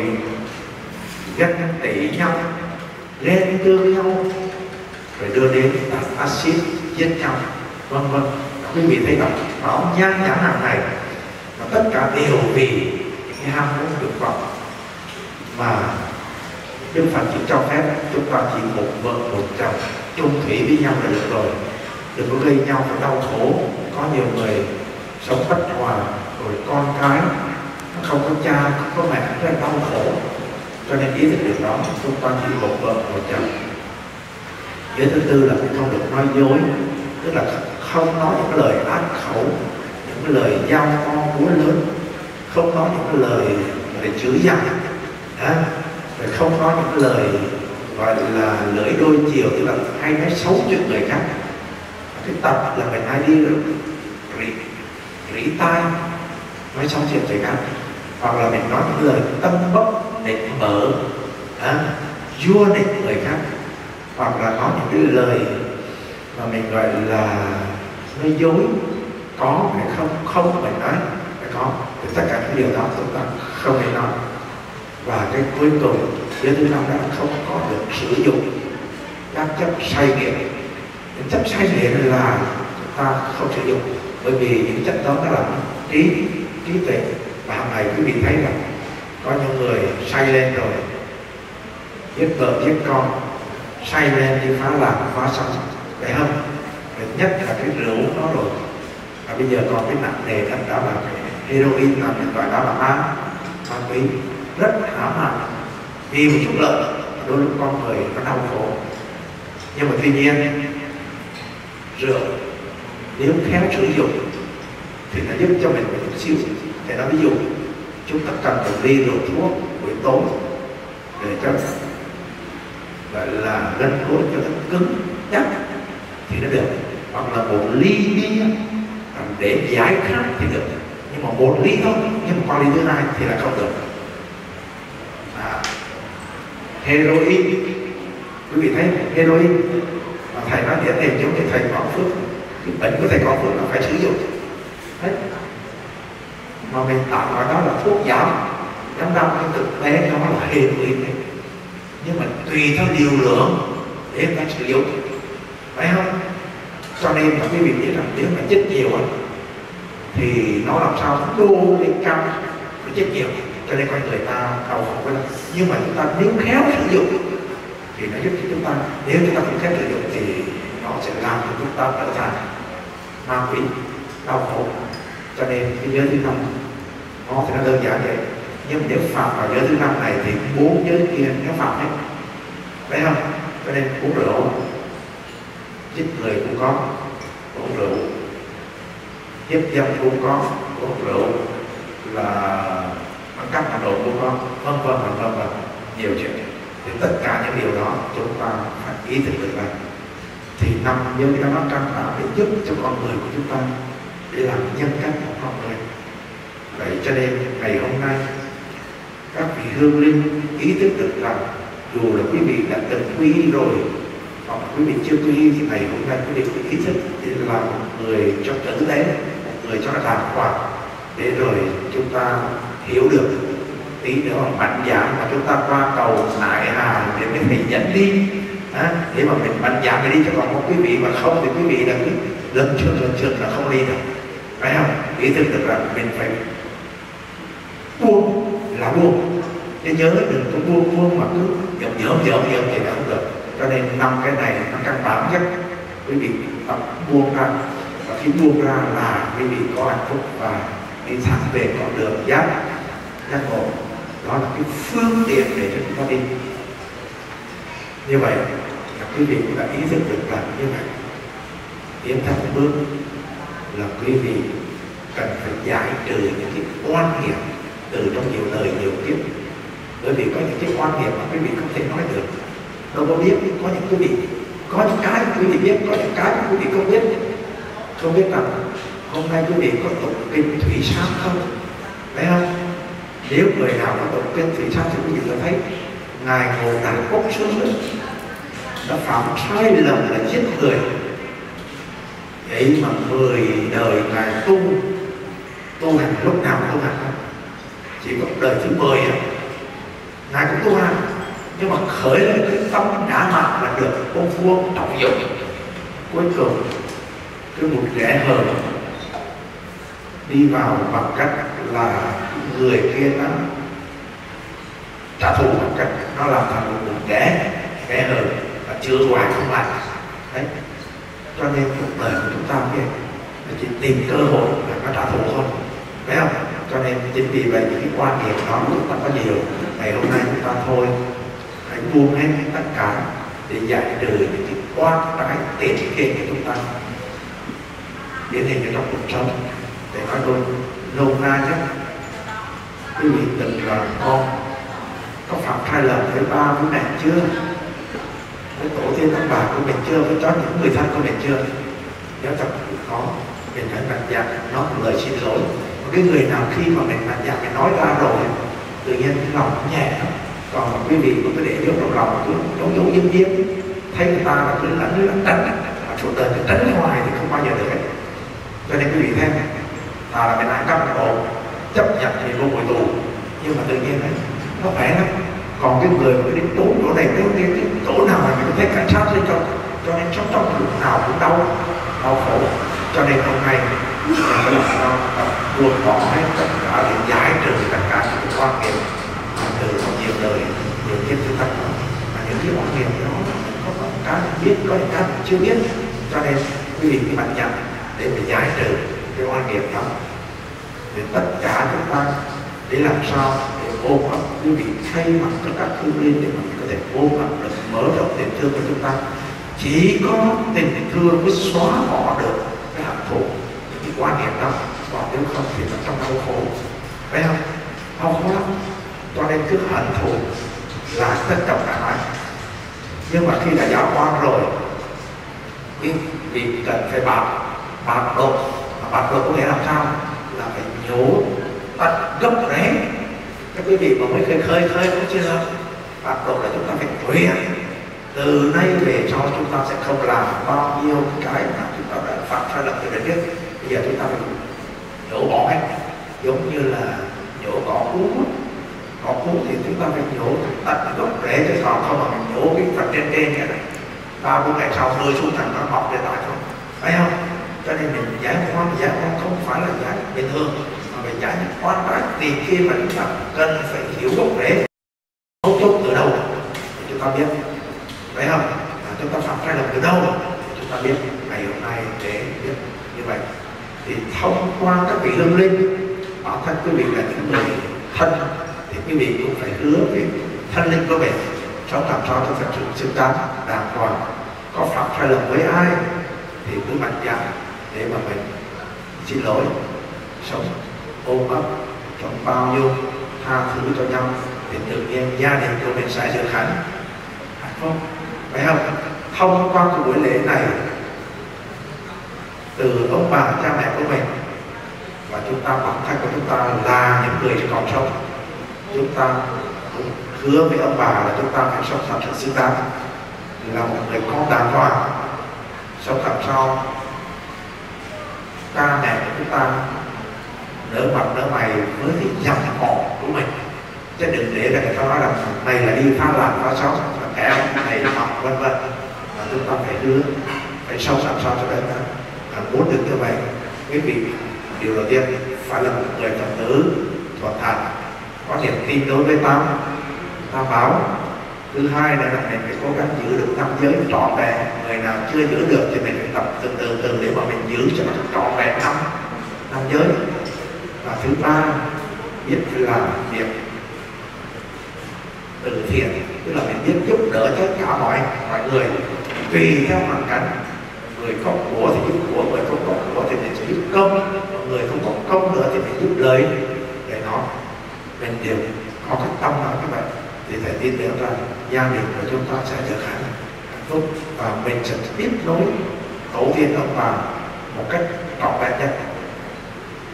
ganh tị nhau, ghen tương nhau rồi đưa đến đặt axit giết nhau vân vân. Quý vị thấy không? Nó ông gian nhãn hàng này mà tất cả đều vì cái ham muốn được vọng mà Đức Phật chỉ cho phép chúng ta chỉ một vợ, một chồng chung thủy với nhau là được rồi. Đừng có gây nhau phải đau khổ. Có nhiều người sống bất hòa, rồi con cái nó không có cha, không có mẹ rất là đau khổ. Cho nên ý thức được đó, chúng ta chỉ một vợ, một chồng giới thứ tư là không được nói dối tức là không nói những cái lời ác khẩu những cái lời giao con búa lớn không nói những cái lời để chửi dằn à, rồi không nói những cái lời gọi là lưỡi đôi chiều tức là hay nói xấu chuyện người khác. Cái tập là mình hay đi rỉ, rỉ tai nói xấu chuyện người khác. Hoặc là mình nói những lời tâm bốc để mở à, vua định người khác hoặc là có những cái lời mà mình gọi là nói dối, có hay không không phải nói, phải có. Thì tất cả những điều đó chúng ta không nên nói. Và cái cuối cùng, giới thứ năm đã không có được sử dụng các chất say nghiện những chất say nghiện là chúng ta không sử dụng, bởi vì những chất đó nó làm trí trí tuệ. Và hàng ngày quý vị thấy là có những người say lên rồi, giết vợ, giết con say lên đi phá làng phá sông phải không? Và nhất là cái rượu nó rồi. Và bây giờ còn cái nặng nề hơn đó là cái heroin là mình gọi đó là ma. Ma túy. Rất hãm hại vì một chút lợi đôi lúc con người nó đau khổ. Nhưng mà tuy nhiên, rượu nếu khéo sử dụng thì nó giúp cho mình một chút xíu. Để nó ví dụ, chúng ta cần một ly rượu thuốc buổi tối để cho gọi là gân cốt cho nó cứng chắc thì nó được. Hoặc là một ly bia để giải khát thì được. Nhưng mà một ly thôi nhưng mà qua ly thứ hai thì là không được. À, heroin. Quý vị thấy heroin mà thầy nói điển hình giống như thầy quảng phước. Cái bệnh của thầy quảng phước là phải sử dụng. Đấy. Mà mình tạm gọi đó là thuốc giảm. Trong đâu cái thực tế nó là heroin đấy nhưng mà tùy theo điều lượng để ta sử dụng phải không? Cho nên là quý vị biết rằng nếu mà chết nhiều á, thì nó làm sao nó đô lên cao nó chết nhiều? Cho nên con người ta đau khổ với nhưng mà chúng ta nếu khéo sử dụng thì nó giúp cho chúng ta. Nếu chúng ta không khéo sử dụng thì nó sẽ làm cho chúng ta trở thành ma quỷ, đau khổ. Cho nên cái giới thứ năm, nó thì nó đơn giản vậy nhưng nếu phạm vào giới thứ năm này thì bốn giới kia nó phạm hết phải không? Cho nên uống rượu, giết người cũng có, uống rượu. Hiếp dâm cũng có, uống rượu là ăn cắp hành động cũng có, vân vân vân vân vân. Nhiều chuyện. Thì tất cả những điều đó chúng ta phải ý thức được rằng thì năm giới đó nó căn bản để giúp cho con người của chúng ta, để làm nhân cách của con người. Vậy cho nên ngày hôm nay các vị hương linh ý thức được rằng dù là quý vị đã từng quy y rồi hoặc quý vị chưa quy y thì ngày hôm nay quý vị ý thức để làm một người cho tử tế một người cho nó đàng hoàng để rồi chúng ta hiểu được tí nữa mà mạnh dạng mà chúng ta qua cầu nại hà để mới thầy dẫn đi. À, để mà mình mạnh dạng để đi cho còn một quý vị mà không thì quý vị là cứ lần trước lần trước là không đi được. Phải không? Ý thức được rằng mình phải buông đã buông. Chứ nhớ đừng có buông buông mà cứ dợm dợm dợm dợm thì đã không được. Cho nên năm cái này nó căn bản nhất, quý vị tập buông ra. Và khi buông ra là quý vị có hạnh phúc và đi thẳng về con đường giác. Giác ngộ. Đó là cái phương tiện để cho chúng ta đi. Như vậy các quý vị cũng đã ý thức được rằng như vậy. Tiến thẳng bước là quý vị cần phải giải trừ những cái quan niệm từ trong nhiều lời, nhiều kiếp. Bởi vì có những cái quan niệm mà quý vị không thể nói được. Đâu có biết, có những quý vị, có những cái quý vị biết, có những cái quý vị không biết. Không biết rằng hôm nay quý vị có tụng kinh thủy sát không? Phải không? Nếu người nào có tụng kinh thủy sát thì quý vị sẽ thấy ngài ngồi tại cốc xuống đó đã phạm sai lầm là giết người. Vậy mà mười đời ngài tu tu hành lúc nào tu hành không? Thì cuộc đời thứ mười à. Ngài cũng tu hành, nhưng mà khởi lên cái tâm ngã mạn là được công vua trọng dụng. Cuối cùng cái một kẻ hờ, đi vào bằng cách là người kia nó trả thù bằng cách nó làm thành một một kẻ kẻ hờ, và chưa hoài không lành đấy. Cho nên cuộc đời của chúng ta kia là chỉ tìm cơ hội là nó trả thù thôi. Phải không? Cho nên chính vì vậy những cái quan niệm đó chúng ta có nhiều. Ngày hôm nay chúng ta thôi hãy buông hết tất cả để giải trừ những cái quan trái tiền kiên của chúng ta. Điển hình ở trong cuộc sống, để nói luôn nôm na chứ quý vị từng là con, có phạm sai lầm với ba với mẹ chưa? Với tổ tiên ông bà của mình chưa? Với cho những người thân của mình chưa? Nếu chẳng có mình phải mạnh dạn nói lời xin lỗi cái người nào khi mà mình mạnh dạn mình nói ra rồi, tự nhiên cái lòng nó nhẹ. Còn quý vị cũng cứ để giấu trong lòng cứ giấu giấu diêm diêm thấy người ta là cứ lẫn lẫn tránh mà suốt đời cứ tránh hoài thì không bao giờ được hết. Cho nên quý vị thấy ta à, là mình ăn cắp bộ chấp nhận thì vô ngồi tù. Nhưng mà tự nhiên đấy nó khỏe lắm. Còn cái người mà đến trốn chỗ này, chỗ kia, cái chỗ nào mà mình thấy cảnh sát lên cho cho nên trong trong lúc nào cũng đau đau khổ. Cho nên hôm nay mình làm buông bỏ hết tất cả để giải trừ tất cả những quan niệm từ nhiều đời nhiều kiếp chúng ta có và những cái quan niệm đó có có cái biết có những cái chưa biết cho nên quý vị cái bạn nhận để mình giải trừ cái quan niệm đó để tất cả chúng ta để làm sao để ôm ấp quý vị thay mặt cho các thương linh để mình có thể ôm ấp được mở rộng tình thương của chúng ta chỉ có tình thương mới xóa bỏ được cái hạnh thù quan niệm đó. Còn nếu không thì nó trong đau khổ. Phải không? Đau khổ lắm. Cho nên cứ hận thù là tất trọng cả mãi nhưng mà khi đã giáo quan rồi quý vị cần phải bạc bạc độ, mà bạc độ có nghĩa làm sao? Là phải nhổ tận gốc rễ. Các quý vị mà mới khơi khơi khơi cũng chưa bạc độ là chúng ta phải nguyện từ nay về sau chúng ta sẽ không làm bao nhiêu cái mà chúng ta đã phạm sai lầm thì phải biết bây giờ chúng ta phải nhổ bỏ hết giống như là nhổ cỏ cuốn cỏ cuốn thì chúng ta phải nhổ tận gốc rễ cho họ không mà mình nhổ cái phần trên trên này này. Ba bốn ngày sau rơi xuống thành nó mọc lên lại không? Phải không? Cho nên mình giải khoan giải khoan không phải là giải bình thường mà mình giải những khoan trái thì khi mà chúng ta cần phải hiểu gốc rễ mấu chốt từ đâu? Chúng ta biết. Phải không? À, chúng ta phạm sai lầm từ đâu? Chúng ta biết ngày hôm nay để biết như vậy thì thông qua các vị hương linh bản thân quý vị là những người thân, thì quý vị cũng phải hứa với thân linh của mình sống làm sao cho thật sự xứng đáng đàng hoàng, có phạm sai lầm với ai thì cứ mạnh dạn để mà mình xin lỗi, sống ôm ấp trong bao nhiêu tha thứ cho nhau thì tự nhiên gia đình của mình sẽ được hạnh hạnh phúc. Phải không? Thông qua cái buổi lễ này từ ông bà cha mẹ của mình. Và chúng ta bản thân của chúng ta là những người còn sống. Chúng ta cũng hứa với ông bà là chúng ta phải sống thật sự xứng đáng. Là một người con đàng hoàng. Sống làm sao cha mẹ của chúng ta nở mặt nở mày với cái dòng họ của mình. Chứ đừng để là người ta nói rằng này là đi phá làm phá xấu kẻ này học vân vân. Mà chúng ta phải đưa phải sâu sắc sao cho đến đó à, muốn được như vậy quý vị điều đầu tiên phải là một người phật tử thuận thành có niềm tin đối với tam tam báo thứ hai là mình phải cố gắng giữ được năm giới trọn vẹn người nào chưa giữ được thì mình phải tập từ từ từ để mà mình giữ cho nó trọn vẹn năm năm giới. Và thứ ba biết làm việc từ thiện tức là mình biết giúp đỡ tất cả mọi mọi người tùy theo hoàn cảnh người có của thì giúp của người không có của thì mình sẽ giúp công người không có công nữa lời để nó mình đều có cái tâm nào như vậy. Thì phải tin tưởng rằng gia đình của chúng ta sẽ được hạnh phúc và mình sẽ tiếp nối tổ tiên ông bà một cách trọn vẹn nhất.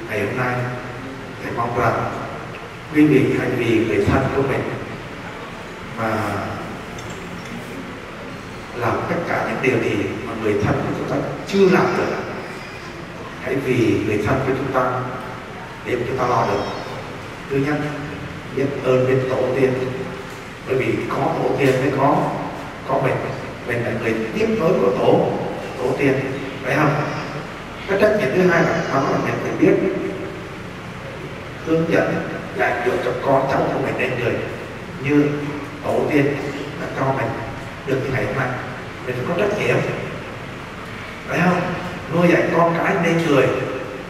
Ngày hôm nay, thì mong rằng quý vị hãy vì người thân của mình mà làm tất cả những điều gì mà người thân của chúng ta chưa làm được, hãy vì người thân của chúng ta để chúng ta lo được. Thứ nhất, biết ơn biết tổ tiên. Bởi vì có tổ tiên mới có có mình. Mình là người tiếp nối của tổ tổ tiên. Phải không? Cái trách nhiệm thứ hai là đó là mình phải biết. Hướng dẫn, dạy dỗ cho con cháu của mình nên người. Như tổ tiên đã cho mình. Được như ngày hôm nay mình phải có trách nhiệm. Phải không? Nuôi dạy con cái nên người.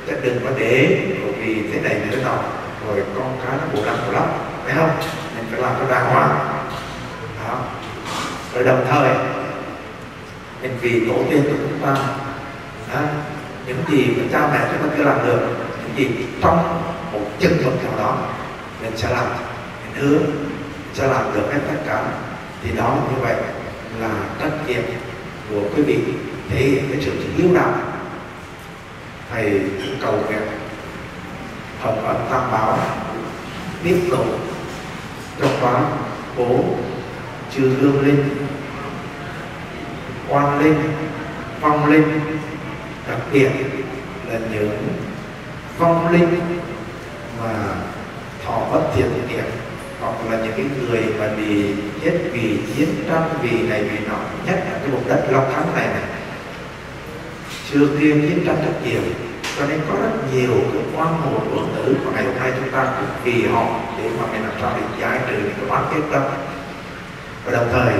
Chứ đừng có để thì thế này thế nào? Rồi con cái nó bù đắp bù lắm phải không? Mình phải làm cho đàng hoàng. Đó. Rồi đồng thời mình vì tổ tiên của chúng ta đó, những gì mà cha mẹ chúng ta chưa làm được những gì trong một chân thuật nào đó mình sẽ làm. Mình hứa sẽ làm được hết tất cả. Thì đó như vậy là trách nhiệm của quý vị thể hiện cái sự hiếu đạo thầy cầu nguyện Phật ở tam bảo. Tiếp tục. Cho quán bố chư hương linh. Quan linh, phong linh. Đặc biệt là những phong linh mà thọ bất thiện niệm hoặc là những cái người mà bị chết vì chiến tranh vì này, vì nọ, nhất là cái vùng đất long thắng này này. Chưa kia chiến tranh rất nhiều cho nên có rất nhiều cái quan hồn lượng tử. Mà ngày hôm nay chúng ta cực kỳ họ để mà mình làm sao để giải trừ những cái oán kết tâm và đồng thời,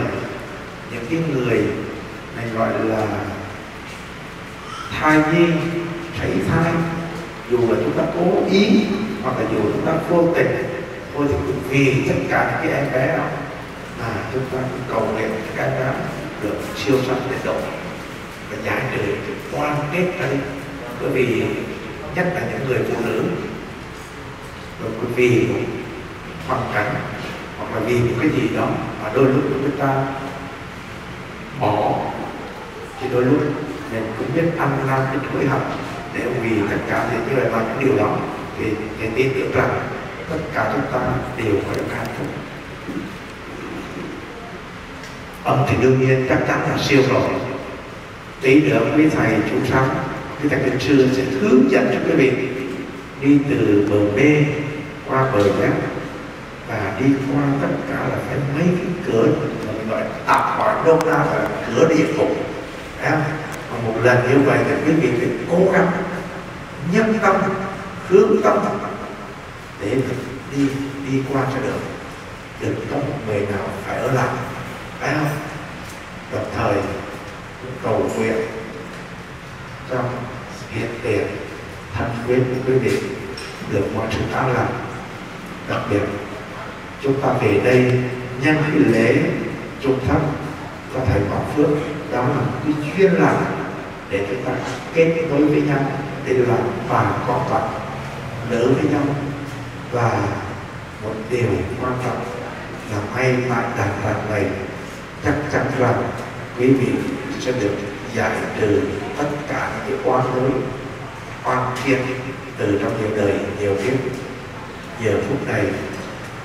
những cái người này gọi là thai nhi, sảy thai, dù là chúng ta cố ý hoặc là dù chúng ta vô tình, thôi thì cũng vì tất cả những cái em bé đó mà chúng ta cũng cầu nguyện các em bé được siêu sanh đến độ và giải trừ cái quan kết đây bởi vì nhất là những người phụ nữ bởi vì hoàn cảnh hoặc là vì một cái gì đó mà đôi lúc chúng ta bỏ, thì đôi lúc mình cũng biết ăn năn biết hối hận để vì tất cả những như vậy những điều đó thì thì tin tưởng rằng tất cả chúng ta đều có được hạnh phúc. Ông thì đương nhiên chắc chắn là siêu rồi. Tí nữa quý thầy chủ sáng quý thầy kinh sư sẽ hướng dẫn cho quý vị đi từ bờ B qua bờ giác và đi qua tất cả là phải mấy cái cửa mà mình gọi tạm gọi đâu ra là cửa địa ngục. Và một lần như vậy thì quý vị phải cố gắng nhân tâm, hướng tâm để đi đi qua cho được. Đừng có một người nào phải ở lại. Phải không? Đồng thời cầu nguyện trong hiện tiền, thân quyến của quý vị, được mọi sự an lành. Đặc biệt, chúng ta về đây nhân cái lễ trung thắp cho thầy Bảo Phước. Đó là cái duyên lành để chúng ta kết nối với nhau, để làm và con bạn đỡ với nhau. Và một điều quan trọng là may tại đàn đàn này, chắc chắn rằng quý vị sẽ được giải trừ tất cả những cái quan đối, quan thiên từ trong nhiều đời nhiều kiếp. Giờ phút này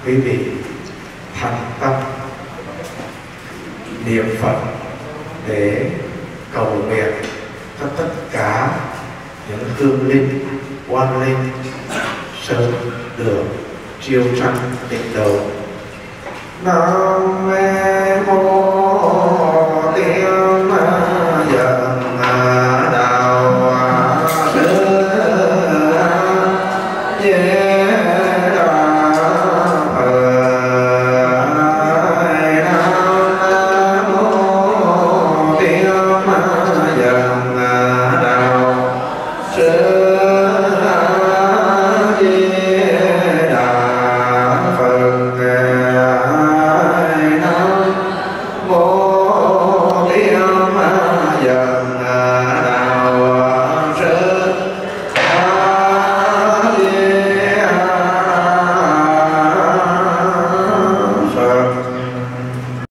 quý vị thành tâm niệm phật để cầu nguyện cho tất cả những hương linh quan linh sớm được chiêu trăng tịnh đầu. Nam mô